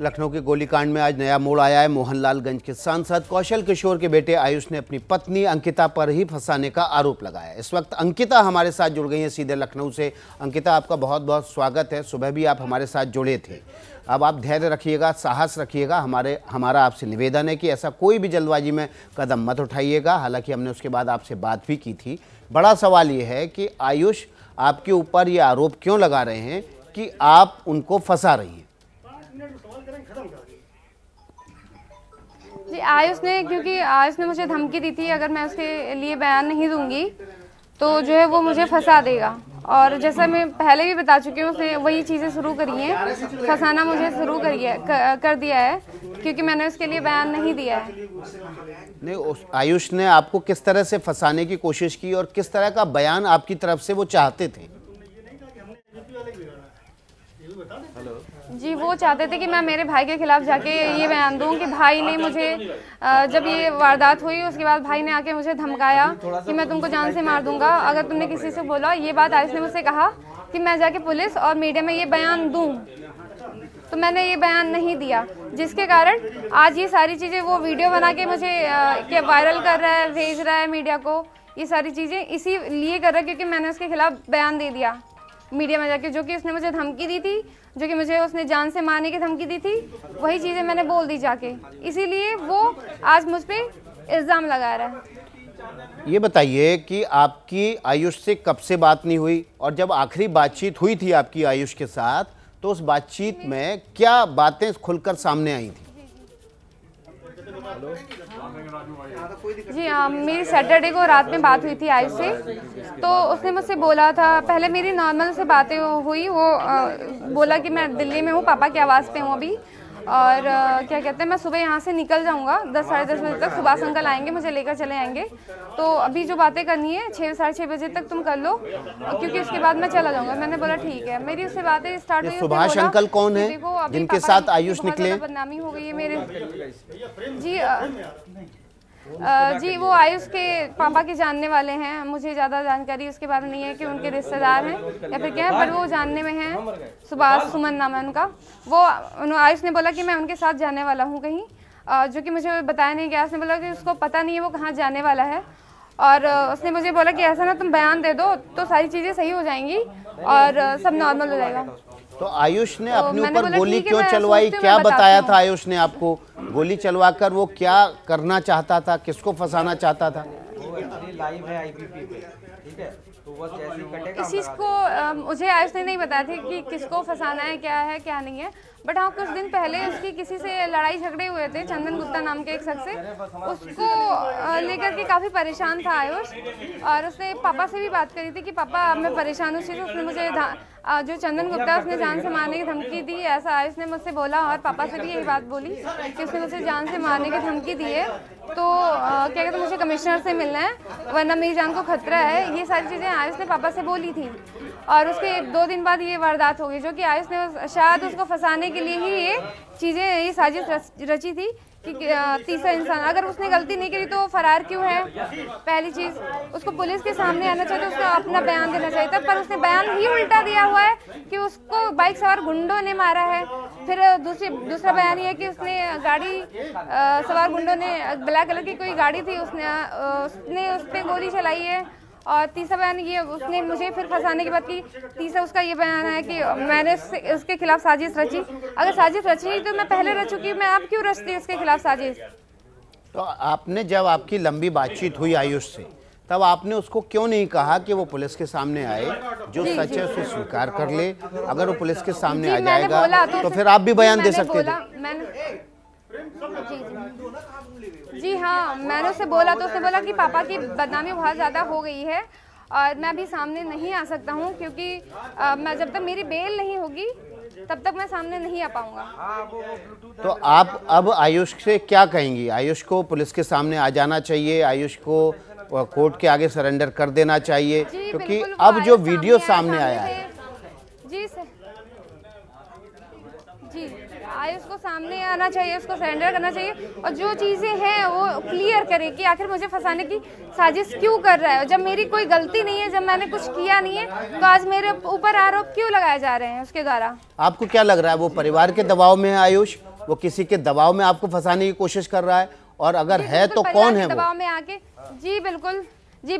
लखनऊ के गोलीकांड में आज नया मोड़ आया है। मोहनलालगंज के सांसद कौशल किशोर के बेटे आयुष ने अपनी पत्नी अंकिता पर ही फंसाने का आरोप लगाया इस वक्त अंकिता हमारे साथ जुड़ गई हैं सीधे लखनऊ से। अंकिता, आपका बहुत बहुत स्वागत है। सुबह भी आप हमारे साथ जुड़े थे। अब आप धैर्य रखिएगा, साहस रखिएगा। हमारे, हमारा आपसे निवेदन है कि ऐसा कोई भी जल्दबाजी में कदम मत उठाइएगा। हालाँकि हमने उसके बाद आपसे बात भी की थी। बड़ा सवाल ये है कि आयुष आपके ऊपर ये आरोप क्यों लगा रहे हैं कि आप उनको फंसा रही हैं? जी आयुष ने क्योंकि आयुष ने मुझे धमकी दी थी अगर मैं उसके लिए बयान नहीं दूँगी तो जो है वो मुझे फंसा देगा। और जैसा मैं पहले भी बता चुकी हूँ उसने वही चीज़ें शुरू करी हैं। फंसाना मुझे शुरू करी है क- कर दिया है क्योंकि मैंने उसके लिए बयान नहीं दिया है। नहीं आयुष ने आपको किस तरह से फंसाने की कोशिश की और किस तरह का बयान आपकी तरफ़ से वो चाहते थे? जी वो चाहते थे कि मैं मेरे भाई के खिलाफ जाके ये बयान दूँ कि भाई ने मुझे जब ये वारदात हुई उसके बाद भाई ने आके मुझे धमकाया कि मैं तुमको जान से मार दूँगा। अगर तुमने किसी से बोला ये बात आयुष ने मुझसे कहा कि मैं जाके पुलिस और मीडिया में ये बयान दूँ। तो मैंने ये बयान नहीं दिया जिसके कारण आज ये सारी चीज़ें वो वीडियो बना के मुझे अ, के वायरल कर रहा है भेज रहा है मीडिया को ये सारी चीज़ें इसी लिए कर रहा है क्योंकि मैंने उसके खिलाफ बयान दे दिया। मीडिया में जाके जो कि उसने मुझे धमकी दी थी जो कि मुझे उसने जान से मारने की धमकी दी थी वही चीज़ें मैंने बोल दी जाके। इसीलिए वो आज मुझ पर इल्ज़ाम लगा रहा है। ये बताइए कि आपकी आयुष से कब से बात नहीं हुई? और जब आखिरी बातचीत हुई थी आपकी आयुष के साथ तो उस बातचीत में क्या बातें खुलकर सामने आई थी? जी हाँ मेरी सैटरडे को रात में बात हुई थी आई से। तो उसने मुझसे बोला था पहले मेरी नॉर्मल से बातें हुई वो आ, बोला कि मैं दिल्ली में हूँ पापा की आवाज़ पे हूँ अभी। और आ, क्या कहते हैं मैं सुबह यहाँ से निकल जाऊँगा। दस साढ़े दस बजे तक सुबह अंकल आएँगे मुझे लेकर चले आएँगे। तो अभी जो बातें करनी है छः साढ़े छः बजे तक तुम कर लो क्योंकि उसके बाद मैं चला जाऊँगा। मैंने बोला ठीक है। मेरी उससे बातें स्टार्ट हुई सुभाष अंकल कौन है? जिनके साथ आयुष निकले? बदनामी हो गई है मेरे। जी जी वो आयुष के पापा के जानने वाले हैं। मुझे ज़्यादा जानकारी उसके बारे में नहीं है कि उनके रिश्तेदार हैं या फिर क्या है पर वो जानने में हैं। सुभाष सुमन नाम है उनका। वो आयुष ने बोला कि मैं उनके साथ जाने वाला हूँ कहीं। जो कि मुझे बताया नहीं गया। उसने बोला कि उसको पता नहीं है वो कहाँ जाने वाला है। और उसने मुझे बोला कि ऐसा ना तुम बयान दे दो तो सारी चीज़ें सही हो जाएँगी और सब नॉर्मल हो जाएगा। तो आयुष ने तो अपने ऊपर गोली क्यों चलवाई? क्या बताया था आयुष ने आपको? गोली चलवाकर वो क्या करना चाहता था? किसको फंसाना चाहता था? लाइव है आईपीपी पे ठीक है तो इस चीज़ को मुझे आयुष ने नहीं बताया था कि किसको फंसाना है क्या है क्या नहीं है। बट हाँ कुछ दिन पहले उसकी किसी से लड़ाई झगड़े हुए थे चंदन गुप्ता नाम के एक शख्स से। उसको लेकर के काफ़ी परेशान था आयुष। और उसने पापा से भी बात करी थी कि पापा मैं परेशान हूँ चीज़ उसने मुझे जो चंदन गुप्ता उसने जान से मारने की धमकी दी ऐसा आयुष ने मुझसे बोला और पापा से भी यही बात बोली कि उसने मुझसे जान से मारने की धमकी दी है। तो क्या कहते हैं, मुझे कमिश्नर से मिलना है वरना मेरी जान को खतरा है। ये सारी चीज़ें आयुष ने पापा से बोली थी। और उसके दो दिन बाद ये वारदात हो गई जो कि आयुष ने शायद उसको फंसाने के लिए ही ये चीज़ें ये साजिश रची थी कि कि, तीसरा इंसान अगर उसने गलती नहीं करी तो फरार क्यों है? पहली चीज़ उसको पुलिस के सामने आना चाहिए था उसको अपना बयान देना चाहिए था पर उसने बयान ही उल्टा दिया हुआ है कि उसको बाइक सवार गुंडों ने मारा है। फिर दूसरी दूसरा बयान ये है कि उसने गाड़ी अ, सवार गुंडों ने ब्लैक कलर की कोई गाड़ी थी उसने अ, उसने उस पर गोली चलाई है। और तीसरा बयान ये उसने मुझे फिर फंसाने की बात की तीसरा उसका ये बयान है कि मैंने उसके खिलाफ साजिश रची। अगर साजिश रची तो मैं पहले रच चुकी मैं अब क्यों रचती उसके खिलाफ साजिश? तो आपने जब आपकी लंबी बातचीत हुई आयुष से तब आपने उसको क्यों नहीं कहा कि वो पुलिस के सामने आए जो सच है उसे स्वीकार कर ले? अगर वो पुलिस के सामने आ जाएगा तो फिर आप भी बयान दे सकते थे। मैंने जी। हाँ मैंने उससे बोला तो उसने बोला कि पापा की बदनामी बहुत ज़्यादा हो गई है और मैं अभी सामने नहीं आ सकता हूँ क्योंकि मैं जब तक मेरी बेल नहीं होगी तब तक मैं सामने नहीं आ पाऊँगा। तो आप अब आयुष से क्या कहेंगी? आयुष को पुलिस के सामने आ जाना चाहिए आयुष को कोर्ट के आगे सरेंडर कर देना चाहिए क्योंकि अब जो वीडियो सामने आया है। जी सर जी आयुष को सामने आना चाहिए उसको सरेंडर करना चाहिए और जो चीज़ें हैं वो क्लियर करे कि आखिर मुझे फंसाने की साजिश क्यों कर रहा है जब मेरी कोई गलती नहीं है जब मैंने कुछ किया नहीं है तो आज मेरे ऊपर आरोप क्यों लगाए जा रहे हैं उसके द्वारा? आपको क्या लग रहा है वो परिवार के दबाव में है आयुष? वो किसी के दबाव में आपको फंसाने की कोशिश कर रहा है? और अगर है तो कौन है दबाव में आके जी बिल्कुल जी.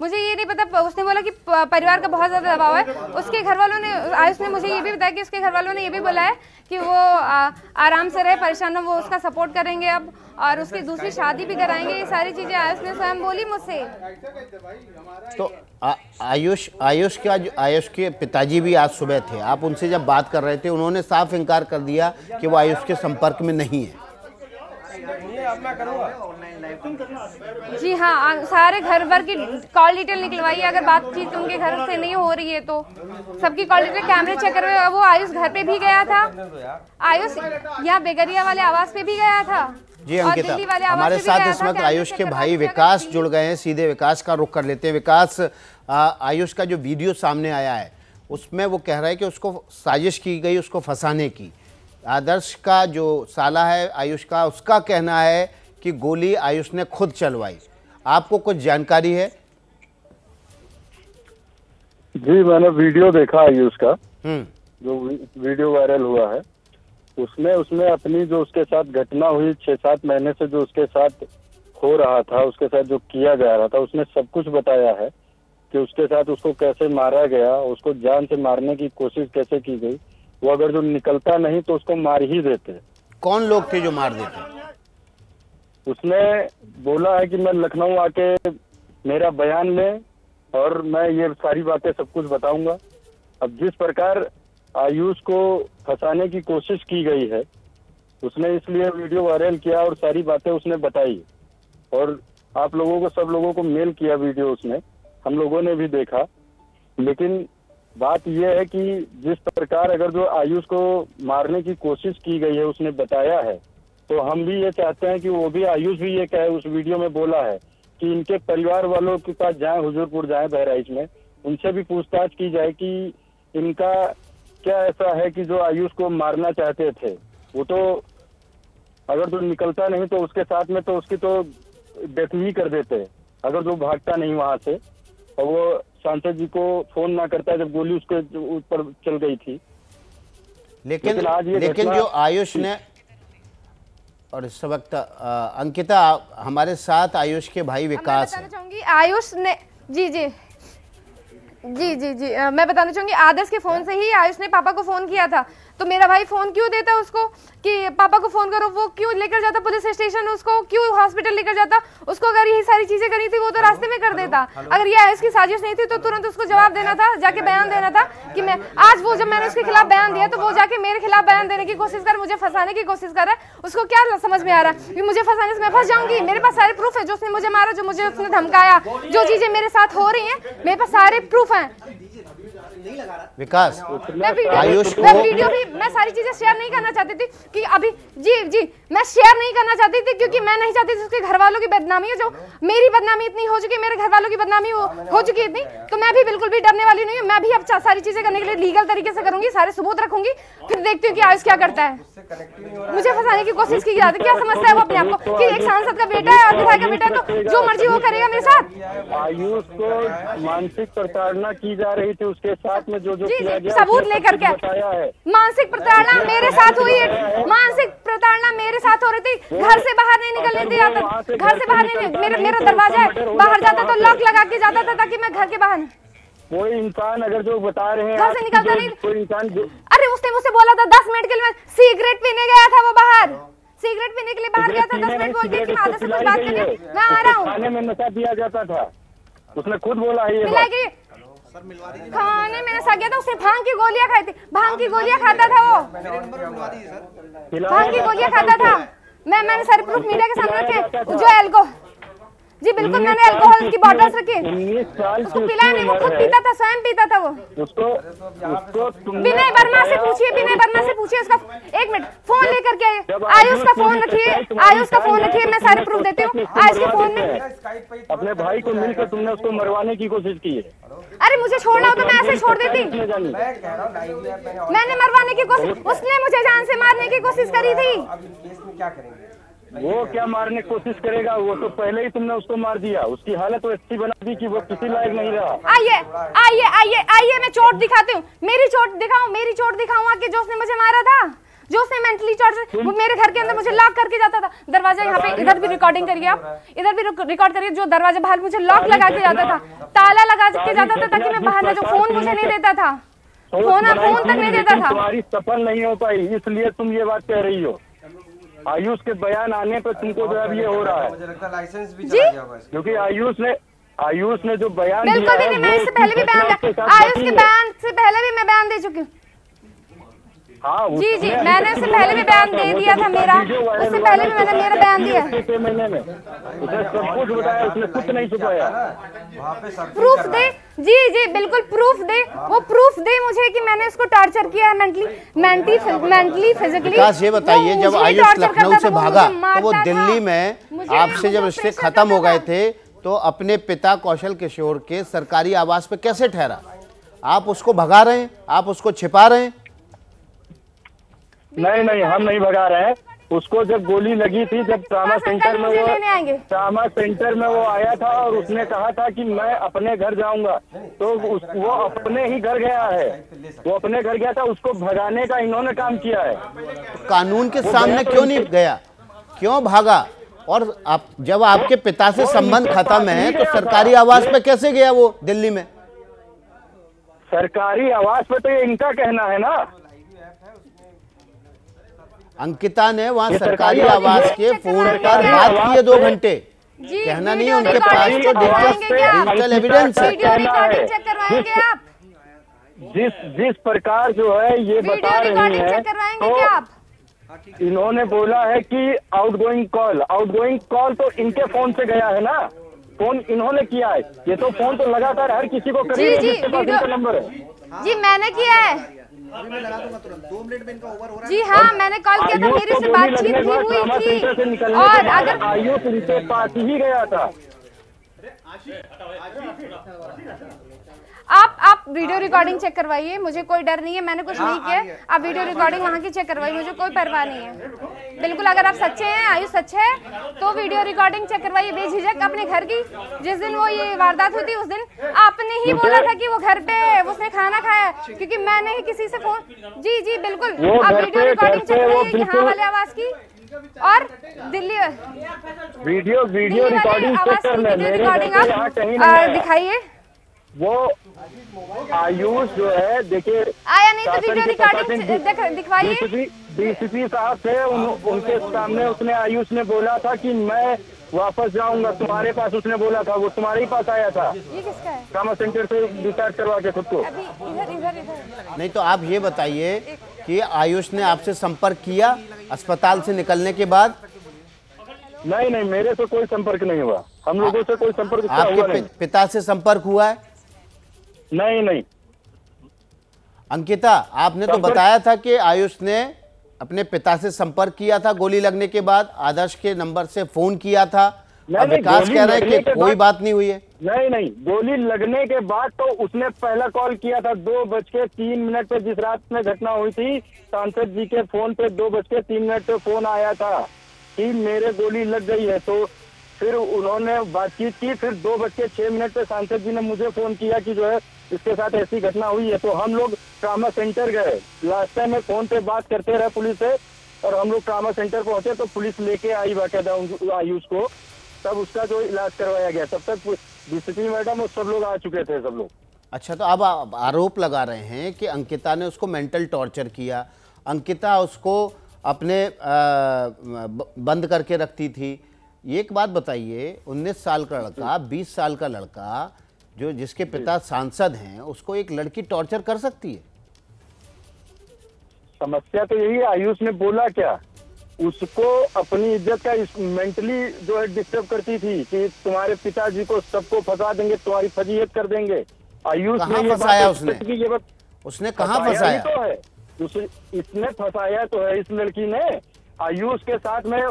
मुझे ये नहीं पता उसने बोला कि परिवार का बहुत ज़्यादा दबाव है। उसके घर वालों ने आयुष ने मुझे ये भी बताया कि उसके घर वालों ने ये भी बोला है कि वो आ, आराम से रहे परेशान हो वो उसका सपोर्ट करेंगे अब और उसकी दूसरी शादी भी कराएँगे ये सारी चीज़ें आयुष ने स्वयं बोली मुझसे। तो आयुष आयुष का आयुष के पिताजी भी आज सुबह थे। आप उनसे जब बात कर रहे थे उन्होंने साफ़ इनकार कर दिया कि वो आयुष के संपर्क में नहीं है। जी हाँ सारे घर भर की कॉल डिटेल निकलवाई अगर बातचीत उनके घर से नहीं हो रही है तो। सबकी कॉल डिटेल कैमरे चेक करवे वो आयुष घर पे भी गया था। आयुष यहाँ बेगरिया वाले आवास पे भी गया था। जी अंकिता दिल्ली वाले आवास हमारे साथ इस वक्त आयुष के भाई विकास जुड़ गए हैं सीधे विकास का रुख कर लेते हैं। विकास आयुष का जो वीडियो सामने आया है उसमें वो कह रहा है कि उसको साजिश की गई उसको फंसाने की। आदर्श का जो साला है आयुष का उसका कहना है कि गोली आयुष ने खुद चलवाई। आपको कुछ जानकारी है? जी मैंने वीडियो देखा आयुष का। हम्म। जो वीडियो वायरल हुआ है उसमें उसने अपनी जो उसके साथ घटना हुई छह सात महीने से जो उसके साथ हो रहा था उसके साथ जो किया जा रहा था उसने सब कुछ बताया है कि उसके साथ उसको कैसे मारा गया उसको जान से मारने की कोशिश कैसे की गई। वो अगर जो निकलता नहीं तो उसको मार ही देते कौन लोग थे जो मार देते उसने बोला है कि मैं लखनऊ आके मेरा बयान ले और मैं ये सारी बातें सब कुछ बताऊँगा। अब जिस प्रकार आयुष को फंसाने की कोशिश की गई है उसने इसलिए वीडियो वायरल किया और सारी बातें उसने बताई। और आप लोगों को सब लोगों को मेल किया वीडियो उसने। हम लोगों ने भी देखा। लेकिन बात यह है कि जिस प्रकार अगर जो आयुष को मारने की कोशिश की गई है, उसने बताया है तो हम भी ये चाहते हैं कि वो भी आयुष भी ये कहे, उस वीडियो में बोला है कि इनके परिवार वालों के पास जाए, हुजूरपुर जाए, बहराइच में। उनसे भी पूछताछ की जाए कि इनका क्या ऐसा है कि जो आयुष को मारना चाहते थे। वो तो अगर जो निकलता नहीं तो उसके साथ में तो उसकी तो डेथ ही कर देते, अगर जो भागता नहीं वहाँ से, और वो सांसद जी को फ़ोन ना करता जब गोली उसके ऊपर चल गई थी। लेकिन लेकिन आज ये लेकिन जो आयुष ने और इस वक्त अंकिता हमारे साथ आयुष के भाई विकास चाहूँगी आयुष ने जी जी। जी जी जी। आ, मैं बताना चाहूँगी आदर्श के फ़ोन से ही आयुष ने पापा को फ़ोन किया था। तो मेरा भाई फ़ोन क्यों देता उसको? कि पापा को फ़ोन करो वो क्यों लेकर जाता पुलिस स्टेशन उसको? क्यों हॉस्पिटल लेकर जाता? उसको अगर यही सारी चीज़ें करनी थी वो तो रास्ते में कर देता। अगर ये आयुष की साजिश नहीं थी तो तुरंत उसको जवाब देना था जाके बयान देना था कि मैं आज वो जब मैंने उसके खिलाफ बयान दिया तो वो जाके मेरे खिलाफ बयान देने की कोशिश कर मुझे फंसाने की कोशिश कर रहा है। उसको क्या समझ में आ रहा? है कि मुझे फंसाने से मैं फंस जाऊँगी। मेरे पास सारे प्रूफ है जो उसने मुझे मारा जो मुझे उसने धमकाया। जो चीज़ें मेरे साथ हो रही हैं मेरे पास सारे प्रूफ हैं। विकास मैं वीडियो आयुष मैं वीडियो भी मैं सारी चीज़ें शेयर नहीं करना चाहती थी कि अभी जी जी मैं शेयर नहीं करना चाहती थी क्योंकि मैं नहीं चाहती थी उसके घर वालों की बदनामी हो जो मेरी बदनामी इतनी हो चुकी है मेरे घर वालों की बदनामी हो, हो चुकी है इतनी तो मैं भी बिल्कुल भी डरने वाली नहीं हूँ। मैं भी अब सारी चीज़ें करने के लिए लीगल तरीके से करूँगी सारे सबूत रखूँगी फिर देखती हूँ कि आयुष क्या करता है। मुझे फंसाने की कोशिश की जाती है। क्या समझता है वो अपने आप को? कि एक सांसद का बेटा है और विधायक का बेटा है तो जो मर्ज़ी वो करेगा मेरे साथ। आयुष को मानसिक प्रताड़ना की जा रही थी उसके साथ। में जो जो जी किया गया सबूत लेकर के मानसिक प्रताड़ना मेरे साथ हुई है। मानसिक प्रताड़ना मेरे साथ हो रही थी। घर से बाहर नहीं निकलने दिया था। घर से बाहर नहीं मेरा मेरा दरवाज़ा है बाहर जाता तो लॉक लगा के जाता था ताकि मैं घर के बाहर कोई इंसान अगर जो बता रहे हैं घर से निकलता नहीं। कोई इंसान अरे उसने मुझसे बोला था दस मिनट के लिए सिगरेट पीने गया था वो बाहर। सिगरेट पीने के लिए बाहर गया था दस मिनट बोल के कि मैं आदर्श से कुछ बात करनी मैं आ रहा हूँ। खाने में नशा दिया जाता था। उसने खुद बोला है ये खाने में नशा गया था उसने भाँग की गोलियाँ खाई थी। भाँग की गोलियाँ खाता था वो। भाँग की गोलियाँ खाता था। मैं मैंने सारे प्रूफ मीडिया के सामने रखे जो एल्को जी बिल्कुल मैंने अल्कोहल की बॉटल्स रखी। उसको पिलाया नहीं वो खुद पीता था स्वयं पीता था वो। उसको उसको विनय वर्मा से पूछिए विनय वर्मा से पूछिए उसका एक मिनट फ़ोन लेकर के आयुष का फ़ोन रखिए आयुष का फ़ोन रखिए मैं तो सारे प्रूफ देती हूँ। आयुष के फ़ोन में अपने भाई को मिलकर तुमने उसको मरवाने की कोशिश की है। अरे मुझे छोड़ना हो तो मैं ऐसे छोड़ देती। मैं मैंने मरवाने की कोशिश उसने मुझे जान से मारने की कोशिश करी थी। अब इस केस में क्या करेंगे? वो क्या मारने की कोशिश करेगा? वो तो पहले ही तुमने उसको मार दिया। उसकी हालत तो ऐसी बना दी कि वो किसी लायक नहीं रहा। आइए आइए आइए आइए मैं चोट दिखाती हूँ। मेरी चोट दिखाऊँ मेरी चोट दिखाऊँ कि जो उसने मुझे मारा था? जो उसने टॉर्चर वो मेरे घर के अंदर मुझे लॉक करके जाता था। दरवाज़ा यहाँ पे इधर भी रिकॉर्डिंग करिए आप। इधर भी रिकॉर्ड करिए जो दरवाज़ा बाहर मुझे लॉक लगा के जाता था। ताला लगा के जाता था ताकि मैं बाहर ना जो फ़ोन मुझे नहीं देता था। फ़ोन फ़ोन तक नहीं देता था। तुम्हारी सफल नहीं हो पाई इसलिए तुम ये बात कह रही हो। आयुष के बयान आने पर तुमको जो अब ये हो रहा है। मुझे लगता है लाइसेंस भी जी? चला गया होगा क्योंकि आयुष ने आयुष ने जो बयान बिल्कुल दिया भी है, नहीं मैं इससे पहले भी बयान आयुष के बयान से पहले भी मैं बयान दे चुकी हूँ। हाँ जी, जी, मैंने उससे पहले भी बयान दे दिया तो था मेरा। उससे पहले भी मैंने तो मेरा बयान दिया। छह महीने में। उसने सब कुछ बताया उसने कुछ नहीं छुपाया। वहाँ पे सर्फिंग प्रूफ दे। जी जी बिल्कुल प्रूफ दे। वो प्रूफ दे मुझे कि मैंने उसको टॉर्चर किया है mentally mentally mentally physically Vikas ये बताइए जब आयुष लखनऊ से भागा तो वो दिल्ली में आपसे जब रिश्ते खत्म हो गए थे तो अपने पिता कौशल किशोर के सरकारी आवास पे कैसे ठहरा? आप उसको भगा रहे हैं? आप उसको छिपा रहे हैं? नहीं नहीं हम नहीं भगा रहे हैं। उसको जब गोली लगी थी जब ट्रामा हाँ, सेंटर में वो ट्रामा सेंटर में वो आया था और उसने कहा था कि मैं अपने घर जाऊँगा। तो उस, वो अपने ही घर गया है। वो अपने घर गया था उसको भगाने का इन्होंने काम किया है। कानून के सामने तो क्यों नहीं गया? क्यों भागा? और आप जब आपके पिता से संबंध खत्म है तो सरकारी आवास पे कैसे गया वो दिल्ली में? सरकारी आवाज़ पे तो ये इनका कहना है ना। अंकिता ने वहाँ सरकारी आवास के फ़ोन पर बात आवास की है दो घंटे। कहना नहीं है उनके पास तो डिजिटल एविडेंस है। वीडियो कहना। रिकॉर्डिंग चेक करवाएँगे आप? जिस जिस प्रकार जो है ये बता रही रिकॉर्डिंग है चेक करवाएँगे इन्होंने बोला है कि आउटगोइंग कॉल आउटगोइंग कॉल तो इनके फ़ोन से गया है ना? फ़ोन इन्होंने किया है। ये तो फ़ोन तो लगातार हर किसी को कर है जिसके पास इनका नंबर है। जी मैंने किया है। जी हाँ मैंने कॉल किया था मेरे से बातचीत भी हुई थी और अगर आयुष इनके पास ही गया था आप आप वीडियो रिकॉर्डिंग चेक करवाइए मुझे कोई डर नहीं है मैंने कुछ नहीं किया। आप वीडियो रिकॉर्डिंग वहाँ की चेक करवाइए मुझे कोई परवाह नहीं है। बिल्कुल अगर आप सच्चे हैं आयुष सच्चे है तो वीडियो रिकॉर्डिंग चेक करवाइए बेझिझक अपने घर की। जिस दिन वो ये वारदात हुई थी उस दिन आपने ही बोला था कि वो घर पे उसने खाना खाया क्योंकि मैंने ही किसी से फ़ोन जी जी बिल्कुल। आप वीडियो रिकॉर्डिंग चेक करवाइए कि हाँ वाले आवाज़ की। और दिल्ली वीडियो वीडियो रिकॉर्डिंग है रिकॉर्डिंग आप है। दिखाइए। वो आयुष जो है देखिए आया नहीं तो वीडियो रिकॉर्डिंग दिखवाइए। डीसीपी साहब थे उन, उनके सामने उसने आयुष ने बोला था कि मैं वापस जाऊँगा। तुम्हारे पास उसने बोला था वो तुम्हारे ही पास आया था। ये किसका है? ट्रामा सेंटर से डिस्चार्ज करवा के खुद को। इधर इधर इधर। नहीं तो आप ये बताइए कि आयुष ने आपसे संपर्क किया अस्पताल से निकलने के बाद? नहीं नहीं मेरे से कोई संपर्क नहीं हुआ। हम लोगों से कोई संपर्क आपके हुआ नहीं। पिता से संपर्क हुआ है? नहीं नहीं। अंकिता आपने तो बताया था कि आयुष ने अपने पिता से संपर्क किया था गोली लगने के बाद आदर्श के नंबर से फ़ोन किया था नहीं, विकास गोली कह रहे हैं लगने कि कोई बाद- बात नहीं हुई है। नहीं नहीं गोली लगने के बाद तो उसने पहला कॉल किया था दो बज के तीन मिनट पे जिस रात में घटना हुई थी सांसद जी के फ़ोन पे दो बज के तीन मिनट पे फ़ोन आया था कि मेरे गोली लग गई है। तो फिर उन्होंने बातचीत की फिर दो बज के छह मिनट पे सांसद जी ने मुझे फ़ोन किया कि जो है इसके साथ ऐसी घटना हुई है तो हम लोग ट्रामा सेंटर गए। लास्ट टाइम में फ़ोन पे बात करते रहे पुलिस से और हम लोग ट्रामा सेंटर पहुँचे तो पुलिस लेके आई बाकायदा आयुष को। तब उसका जो इलाज करवाया गया तब तक डीसीपी मैडम और सब लोग आ चुके थे सब लोग। अच्छा तो अब आरोप लगा रहे हैं कि अंकिता ने उसको मेंटल टॉर्चर किया। अंकिता उसको अपने आ, बंद करके रखती थी। एक बात बताइए 19 साल का लड़का 20 साल का लड़का जो जिसके पिता सांसद हैं उसको एक लड़की टॉर्चर कर सकती है? समस्या तो यही है आयुष ने बोला क्या? उसको अपनी इज़्ज़त का मेंटली जो है डिस्टर्ब करती थी कि तुम्हारे पिताजी को सबको फंसा देंगे तुम्हारी फजीयत कर देंगे। आयुष ने ये फंसाया उसने? ये बात उसने कहाँ फंसाया तो है। इसने फंसाया तो है इस लड़की ने। आयुष के साथ में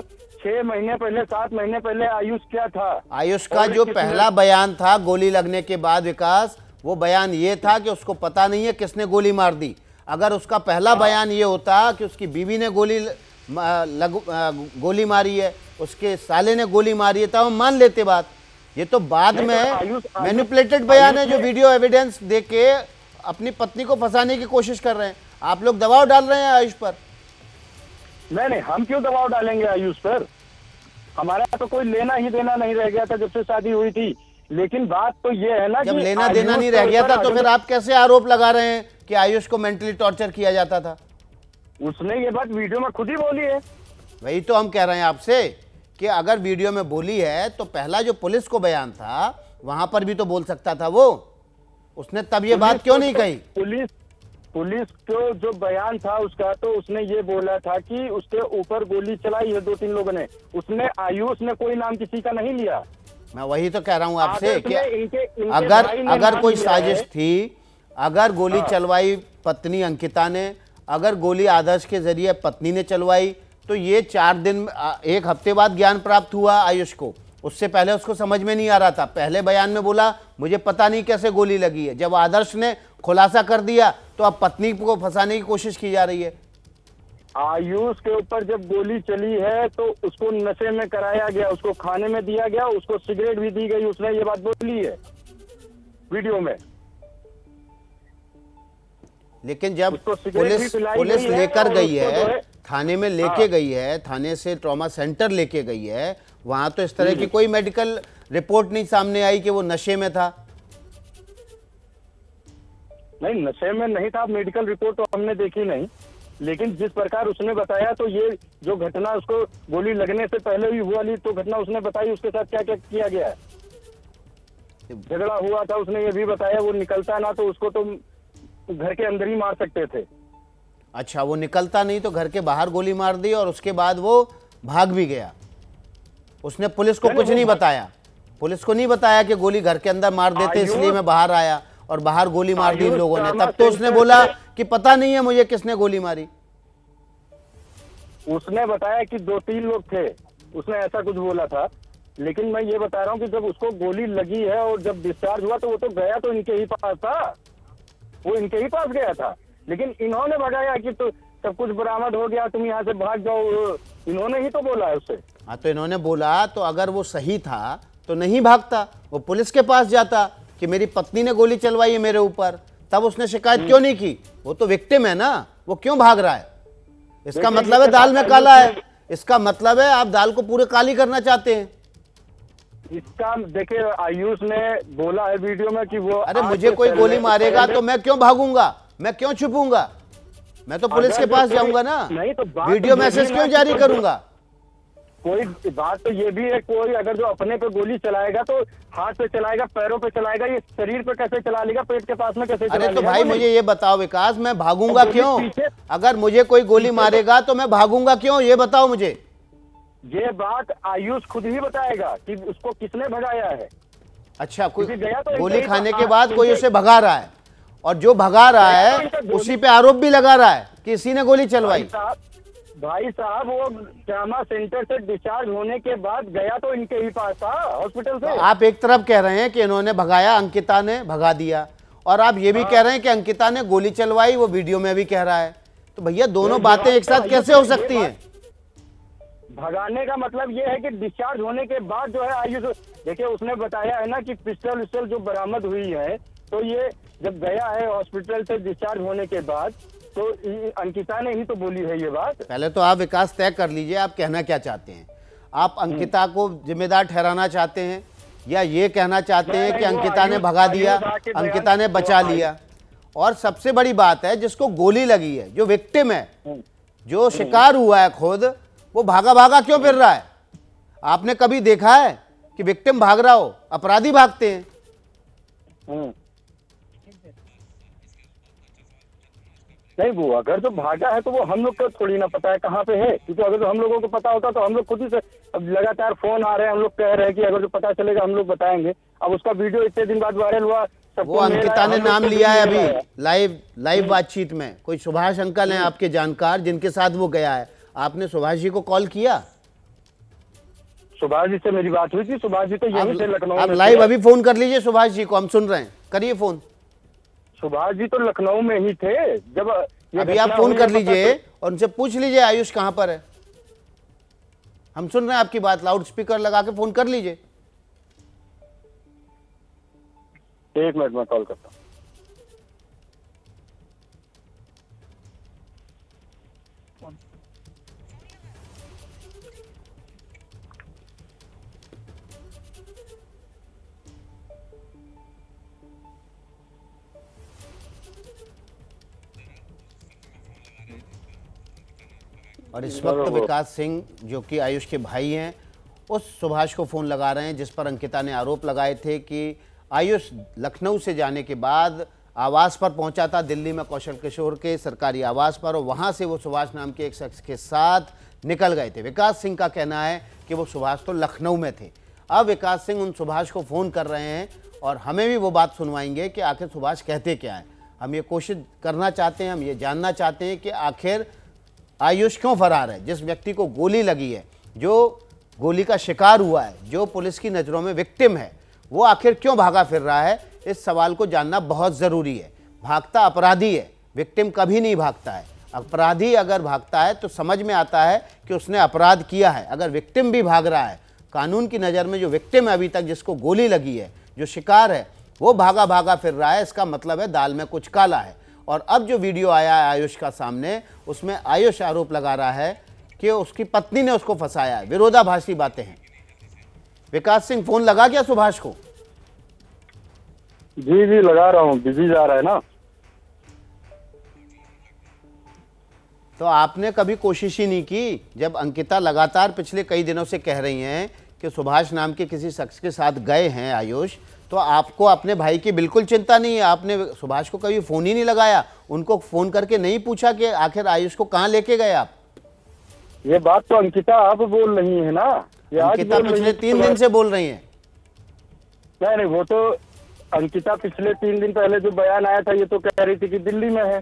छह महीने पहले सात महीने पहले आयुष क्या था? आयुष का जो पहला बयान था गोली लगने के बाद विकास वो बयान ये था कि उसको पता नहीं है किसने गोली मार दी। अगर उसका पहला बयान ये होता कि उसकी बीवी ने गोली लग, गोली मारी है उसके साले ने गोली मारी है तब हम मान लेते बात। ये तो बाद में तो आयुष- मैनिपुलेटेड बयान है जो वीडियो एविडेंस दे के अपनी पत्नी को फंसाने की कोशिश कर रहे हैं। आप लोग दबाव डाल रहे हैं आयुष पर? नहीं नहीं हम क्यों दबाव डालेंगे आयुष पर? हमारा तो कोई लेना ही देना नहीं रह गया था जब से शादी हुई थी। लेकिन बात तो ये है ना जब कि लेना देना नहीं रह गया था तो फिर आप कैसे आरोप लगा रहे हैं कि आयुष को मेंटली टॉर्चर किया जाता था? उसने ये बात वीडियो में खुद ही बोली है। वही तो हम कह रहे हैं आपसे कि अगर वीडियो में बोली है तो पहला जो पुलिस को बयान था वहाँ पर भी तो बोल सकता था वो। उसने तब ये बात क्यों नहीं कही? पुलिस पुलिस को जो बयान था उसका तो उसने ये बोला था कि उसके ऊपर गोली चलाई है दो तीन लोगों ने। उसने आयुष ने कोई नाम किसी का नहीं लिया। मैं वही तो कह रहा हूँ आपसे कि इनके- इनके अगर अगर कोई साजिश थी अगर गोली हाँ। चलवाई पत्नी अंकिता ने अगर गोली आदर्श के ज़रिए पत्नी ने चलवाई तो ये चार दिन एक हफ़्ते बाद ज्ञान प्राप्त हुआ आयुष को। उससे पहले उसको समझ में नहीं आ रहा था। पहले बयान में बोला मुझे पता नहीं कैसे गोली लगी है। जब आदर्श ने खुलासा कर दिया तो अब पत्नी को फंसाने की कोशिश की जा रही है। आयुष के ऊपर जब गोली चली है तो उसको नशे में कराया गया उसको खाने में दिया गया उसको सिगरेट भी दी गई उसने ये बात बोली है वीडियो में। लेकिन जब पुलिस पुलिस लेकर गई है है- थाने में लेके हाँ। गई है थाने से ट्रॉमा सेंटर लेके गई है वहाँ तो इस तरह की कोई मेडिकल रिपोर्ट नहीं सामने आई कि वो नशे में था। नहीं नशे में नहीं था मेडिकल रिपोर्ट तो हमने देखी नहीं। लेकिन जिस प्रकार उसने बताया तो ये जो घटना उसको गोली लगने से पहले भी हुआ ली तो घटना उसने बताई उसके साथ क्या क्या किया गया है? झगड़ा हुआ था उसने ये भी बताया वो निकलता ना तो उसको तो घर के अंदर ही मार सकते थे। अच्छा वो निकलता नहीं तो घर के बाहर गोली मार दी और उसके बाद वो भाग भी गया। उसने पुलिस को कुछ नहीं बताया। पुलिस को नहीं बताया कि गोली घर के अंदर मार देते इसलिए मैं बाहर आया। और बाहर गोली मार दी इन लोगों ने। तब तो उसने बोला कि पता नहीं है मुझे किसने गोली मारी। उसने बताया कि दो तीन लोग थे। उसने ऐसा कुछ बोला था। लेकिन मैं ये बता रहा हूँ कि जब उसको गोली लगी है और जब डिस्चार्ज हुआ तो वो तो गया तो इनके ही पास था। वो इनके ही पास गया था। लेकिन इन्होंने भगाया कि तो सब कुछ बरामद हो गया तुम यहाँ से भाग जाओ। इन्होंने ही तो बोला है उससे हाँ तो इन्होंने बोला तो अगर वो सही था तो नहीं भागता वो पुलिस के पास जाता। कि मेरी पत्नी ने गोली चलवाई है मेरे ऊपर तब उसने शिकायत क्यों नहीं की? वो तो विक्टिम है ना वो क्यों भाग रहा है? इसका मतलब है दाल में काला है। इसका मतलब है आप दाल को पूरे काली करना चाहते हैं। इसका देखिए आयुष ने बोला है वीडियो में कि वो अरे मुझे कोई गोली मारेगा तो मैं क्यों भागूँगा? मैं क्यों छुपूँगा? मैं तो पुलिस के पास जाऊँगा ना। नहीं तो वीडियो तो मैसेज क्यों जारी करूँगा? कोई बात तो ये भी है कोई अगर जो अपने पे गोली चलाएगा तो हाथ पे चलाएगा पैरों पे चलाएगा ये शरीर पे कैसे चला लेगा पेट के पास में कैसे अरे तो भाई मुझे ये बताओ विकास मैं भागूँगा क्यों? अगर मुझे कोई गोली मारेगा तो मैं भागूँगा क्यों? ये बताओ मुझे। ये बात आयुष खुद ही बताएगा कि उसको किसने भगाया है। अच्छा कोई तो गोली खाने के बाद कोई उसे भगा रहा है। और जो भगा रहा तो है उसी पे आरोप भी लगा रहा है। कि इसी ने गोली चलवाई? भाई साहब वो ट्रामा सेंटर से डिस्चार्ज होने के बाद गया तो इनके ही पास था हॉस्पिटल से। आप एक तरफ़ कह रहे हैं कि इन्होंने भगाया अंकिता ने भगा दिया। और आप ये भी हाँ। कह रहे हैं कि अंकिता ने गोली चलवाई वो वीडियो में भी कह रहा है। तो भैया दोनों बातें एक साथ तो- कैसे हो सकती हैं? भगाने का मतलब ये है कि डिस्चार्ज होने के बाद जो है आयुष देखिए उसने बताया है ना कि पिस्टल विस्टल जो बरामद हुई है तो ये जब गया है हॉस्पिटल से डिस्चार्ज होने के बाद तो अंकिता ने ही तो बोली है ये बात। पहले तो आप विकास तय कर लीजिए आप कहना क्या चाहते हैं? आप अंकिता को जिम्मेदार ठहराना चाहते हैं या ये कहना चाहते हैं कि अंकिता ने भगा दिया अंकिता ने बचा लिया? और सबसे बड़ी बात है जिसको गोली लगी है जो विक्टिम है हम्म। जो शिकार हुआ है खुद वो भागा भागा क्यों फिर रहा है? आपने कभी देखा है कि विक्टिम भाग रहा हो? अपराधी भागते हैं। नहीं वो अगर जो भागा है तो वो हम लोग को थोड़ी ना पता है कहाँ पे है क्योंकि अगर जो हम लोगों को पता होता तो हम लोग खुद ही से अब लगातार फ़ोन आ रहे हैं हम लोग कह रहे हैं कि अगर जो पता चलेगा हम लोग बताएँगे। अब उसका वीडियो इतने दिन बाद वायरल हुआ वो अंकिता ने नाम लिया है अभी लाइव लाइव बातचीत में। कोई सुभाष अंकल हैं आपके जानकार जिनके साथ वो गया है। आपने सुभाष जी को कॉल किया? सुभाष जी से मेरी बात हुई थी सुभाष जी तो यहीं से लखनऊ आप लाइव अभी फ़ोन कर लीजिए सुभाष जी को हम सुन रहे हैं। करिए फ़ोन सुभाष जी तो लखनऊ में ही थे जब अभी आप फ़ोन कर लीजिए तो- और उनसे पूछ लीजिए आयुष कहाँ पर है? हम सुन रहे हैं आपकी बात लाउड स्पीकर लगा के फ़ोन कर लीजिए। एक मिनट में कॉल करता हूँ। और इस वक्त विकास सिंह जो कि आयुष के भाई हैं उस सुभाष को फ़ोन लगा रहे हैं जिस पर अंकिता ने आरोप लगाए थे कि आयुष लखनऊ से जाने के बाद आवास पर पहुँचा था। दिल्ली में कौशल किशोर के सरकारी आवास पर और वहाँ से वो सुभाष नाम के एक शख्स के साथ निकल गए थे। विकास सिंह का कहना है कि वो सुभाष तो लखनऊ में थे। अब विकास सिंह उन सुभाष को फ़ोन कर रहे हैं और हमें भी वो बात सुनवाएँगे कि आखिर सुभाष कहते क्या हैं। हम ये कोशिश करना चाहते हैं हम ये जानना चाहते हैं कि आखिर आयुष क्यों फरार है? जिस व्यक्ति को गोली लगी है, जो गोली का शिकार हुआ है, जो पुलिस की नज़रों में विक्टिम है, वो आखिर क्यों भागा फिर रहा है? इस सवाल को जानना बहुत ज़रूरी है। भागता अपराधी है, विक्टिम कभी नहीं भागता है। अपराधी अगर भागता है तो समझ में आता है कि उसने अपराध किया है। अगर विक्टिम भी भाग रहा है, कानून की नज़र में जो विक्टिम है अभी तक, जिसको गोली लगी है, जो शिकार है, वो भागा भागा फिर रहा है, इसका मतलब है दाल में कुछ काला है। और अब जो वीडियो आया है आयुष का सामने उसमें आयुष आरोप लगा रहा है कि उसकी पत्नी ने उसको फंसाया है। विरोधाभासी बातें हैं। विकास सिंह फ़ोन लगा क्या सुभाष को? जी जी लगा रहा हूँ। बिज़ी जा रहा है ना। तो आपने कभी कोशिश ही नहीं की जब अंकिता लगातार पिछले कई दिनों से कह रही हैं कि सुभाष नाम के किसी शख्स के साथ गए हैं आयुष तो आपको अपने भाई की बिल्कुल चिंता नहीं है। आपने सुभाष को कभी फ़ोन ही नहीं लगाया? उनको फ़ोन करके नहीं पूछा कि आखिर आयुष को कहाँ लेके गए आप? ये बात तो अंकिता आप बोल रही है ना। ये अंकिता पिछले तीन तो- दिन से बोल रही है। नहीं नहीं वो तो अंकिता पिछले तीन दिन पहले जो बयान आया था ये तो कह रही थी कि दिल्ली में है।